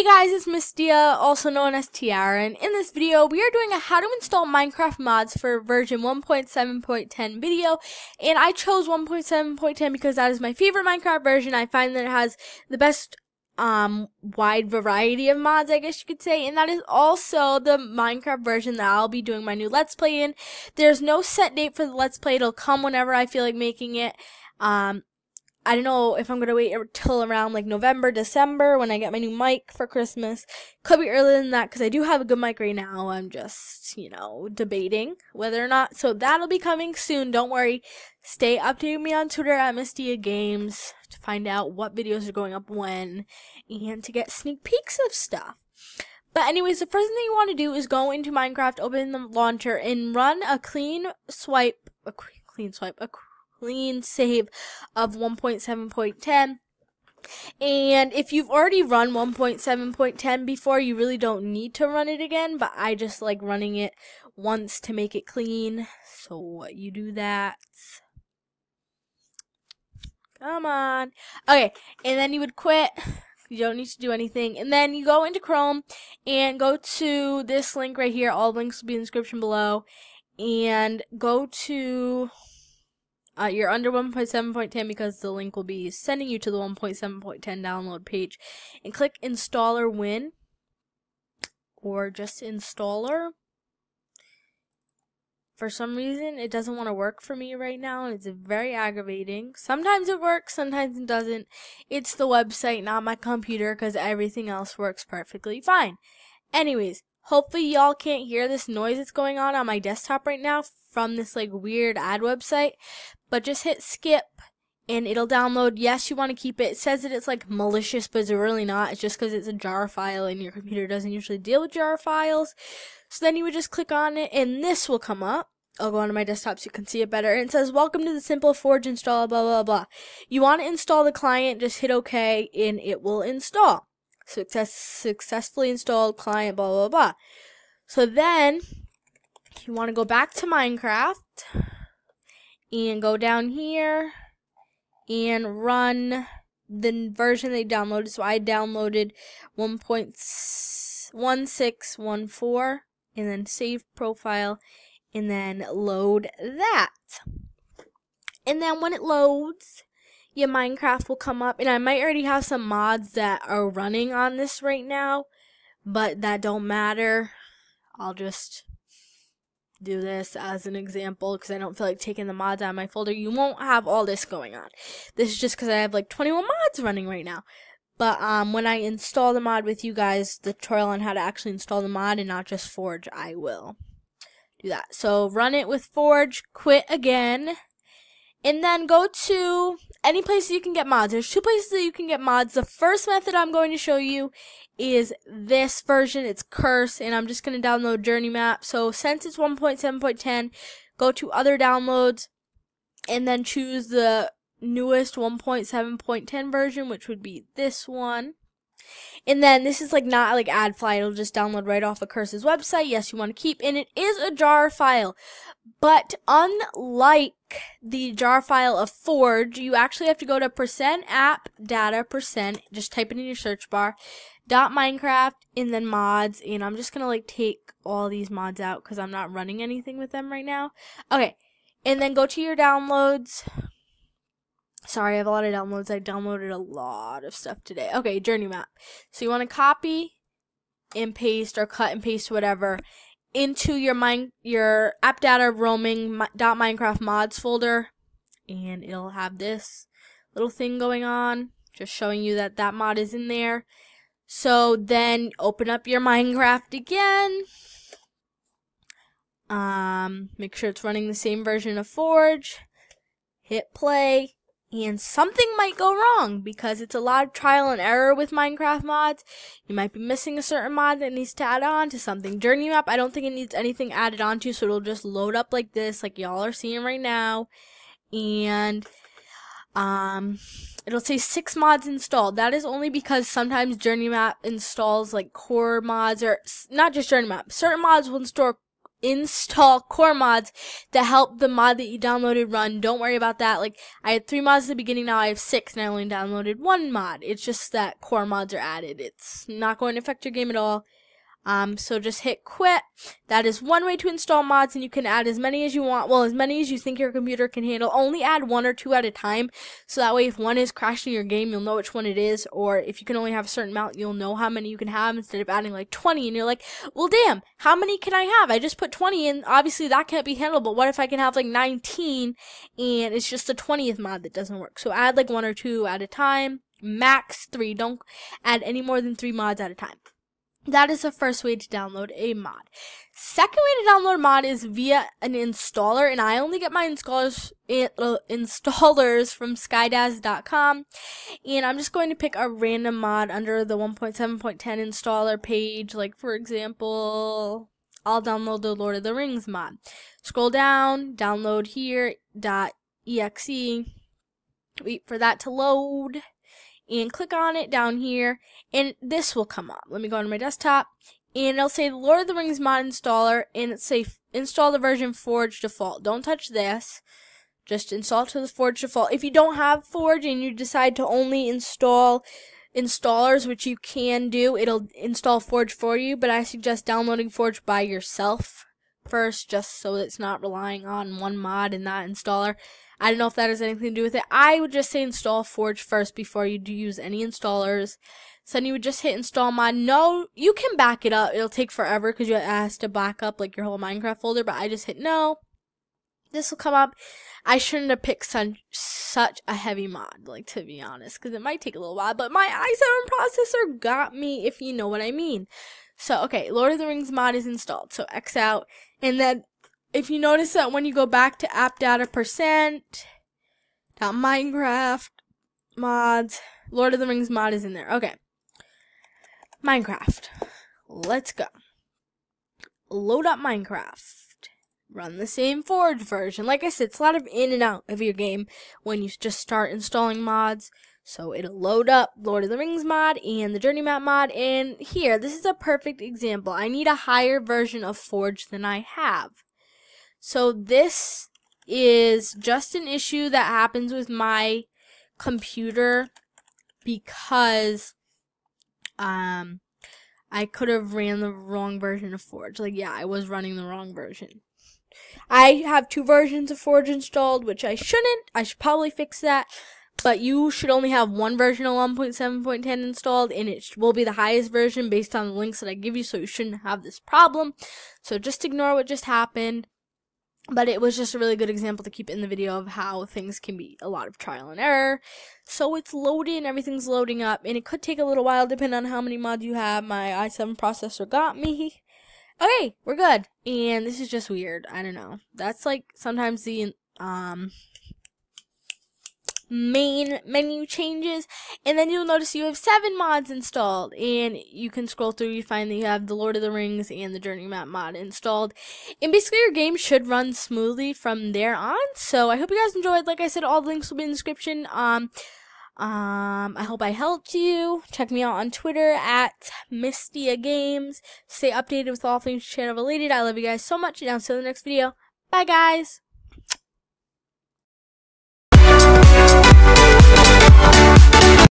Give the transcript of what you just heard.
Hey guys, it's Mistia, also known as Tiara, and in this video, we are doing a how to install Minecraft mods for version 1.7.10 video, and I chose 1.7.10 because that is my favorite Minecraft version. I find that it has the best um, wide variety of mods, I guess you could say, and that is also the Minecraft version that I'll be doing my new Let's Play in. There's no set date for the Let's Play, it'll come whenever I feel like making it. Um, I don't know if I'm gonna wait er, till around like November, December when I get my new mic for Christmas. Could be earlier than that because I do have a good mic right now. I'm just, you know, debating whether or not. So that'll be coming soon. Don't worry. Stay updated me on Twitter at Mistia Games to find out what videos are going up when and to get sneak peeks of stuff. But anyways, the first thing you want to do is go into Minecraft, open the launcher, and run a clean swipe, a clean swipe, a clean save of 1.7.10. And if you've already run 1.7.10 before, you really don't need to run it again, but I just like running it once to make it clean. So what you do that. Come on. Okay, and then you would quit. You don't need to do anything. And then you go into Chrome and go to this link right here. All links will be in the description below. And go to uh, you're under 1.7.10 because the link will be sending you to the 1.7.10 download page. And click installer win or just installer. For some reason, it doesn't want to work for me right now, it's very aggravating. Sometimes it works, sometimes it doesn't. It's the website, not my computer, because everything else works perfectly fine. Anyways, hopefully y'all can't hear this noise that's going on on my desktop right now from this like weird ad website but just hit skip and it'll download. Yes, you want to keep it. It says that it's like malicious, but it's really not. It's just because it's a jar file and your computer doesn't usually deal with jar files. So then you would just click on it and this will come up. I'll go onto my desktop so you can see it better. And it says, Welcome to the Simple Forge install, blah, blah, blah. You want to install the client, just hit OK and it will install. Success successfully installed client, blah, blah, blah. So then you want to go back to Minecraft and go down here and run the version they downloaded. So I downloaded 1.1614 and then save profile and then load that. And then when it loads, your Minecraft will come up. And I might already have some mods that are running on this right now, but that don't matter. I'll just do this as an example because I don't feel like taking the mods out of my folder. You won't have all this going on. This is just because I have like 21 mods running right now. But um, when I install the mod with you guys, the tutorial on how to actually install the mod and not just Forge, I will do that. So run it with Forge, quit again, and then go to any place you can get mods. There's two places that you can get mods. The first method I'm going to show you is this version. It's Curse, and I'm just going to download Journey Map. So since it's 1.7.10, go to Other Downloads, and then choose the newest 1.7.10 version, which would be this one. And then this is like not like AdFly, it'll just download right off of Curse's website. Yes, you want to keep, and it is a jar file. But unlike the jar file of Forge, you actually have to go to percent app data percent, just type it in your search bar, dot Minecraft, and then mods, and I'm just gonna like take all these mods out because I'm not running anything with them right now. Okay, and then go to your downloads, Sorry, I have a lot of downloads. I downloaded a lot of stuff today. Okay, journey map. So you want to copy and paste or cut and paste whatever into your mine your app data roaming dot minecraft mods folder and it'll have this little thing going on just showing you that that mod is in there so then open up your minecraft again um make sure it's running the same version of forge hit play and something might go wrong because it's a lot of trial and error with Minecraft mods. You might be missing a certain mod that needs to add on to something. Journey map, I don't think it needs anything added on to, so it'll just load up like this, like y'all are seeing right now. And um, it'll say six mods installed. That is only because sometimes Journey map installs like core mods or not just Journey map. Certain mods will install install core mods that help the mod that you downloaded run. Don't worry about that. Like, I had three mods at the beginning, now I have six, and I only downloaded one mod. It's just that core mods are added. It's not going to affect your game at all. Um, so just hit quit. That is one way to install mods and you can add as many as you want. Well, as many as you think your computer can handle. Only add one or two at a time. So that way if one is crashing your game, you'll know which one it is. Or if you can only have a certain amount, you'll know how many you can have instead of adding like 20 and you're like, well damn, how many can I have? I just put 20 in. Obviously that can't be handled, but what if I can have like 19 and it's just the 20th mod that doesn't work? So add like one or two at a time. Max three. Don't add any more than three mods at a time. That is the first way to download a mod. Second way to download a mod is via an installer, and I only get my installers uh, installers from skydaz.com. And I'm just going to pick a random mod under the 1.7.10 installer page. Like for example, I'll download the Lord of the Rings mod. Scroll down, download here .exe. Wait for that to load and click on it down here and this will come up. Let me go on my desktop and it'll say Lord of the Rings mod installer and it's say install the version Forge default. Don't touch this. Just install to the Forge default. If you don't have Forge and you decide to only install installers, which you can do, it'll install Forge for you, but I suggest downloading Forge by yourself first just so it's not relying on one mod and that installer. I don't know if that has anything to do with it. I would just say install Forge first before you do use any installers. So then you would just hit install mod. No, you can back it up. It'll take forever because you have to back up like your whole Minecraft folder, but I just hit no. This will come up. I shouldn't have picked such, such a heavy mod, like to be honest, because it might take a little while, but my i7 processor got me, if you know what I mean. So, okay, Lord of the Rings mod is installed. So, X out. And then if you notice that when you go back to app data percent, dot Minecraft mods, Lord of the Rings mod is in there. Okay. Minecraft. Let's go. Load up Minecraft. Run the same Forge version. Like I said, it's a lot of in and out of your game when you just start installing mods. So it'll load up Lord of the Rings mod and the Journey Map mod. And here, this is a perfect example. I need a higher version of Forge than I have. So this is just an issue that happens with my computer because um I could have ran the wrong version of Forge. Like yeah, I was running the wrong version. I have two versions of Forge installed, which I shouldn't. I should probably fix that. But you should only have one version of 1.7.10 installed, and it will be the highest version based on the links that I give you, so you shouldn't have this problem. So just ignore what just happened. But it was just a really good example to keep in the video of how things can be a lot of trial and error. So it's loading, everything's loading up, and it could take a little while depending on how many mods you have. My i7 processor got me. Okay, we're good. And this is just weird. I don't know. That's like sometimes the um main menu changes and then you'll notice you have seven mods installed and you can scroll through you find that you have the Lord of the Rings and the Journey Map mod installed and basically your game should run smoothly from there on so I hope you guys enjoyed like I said all the links will be in the description um um, I hope I helped you. Check me out on Twitter at Mistia Games. Stay updated with all things channel related. I love you guys so much, and I'll see you in the next video. Bye, guys.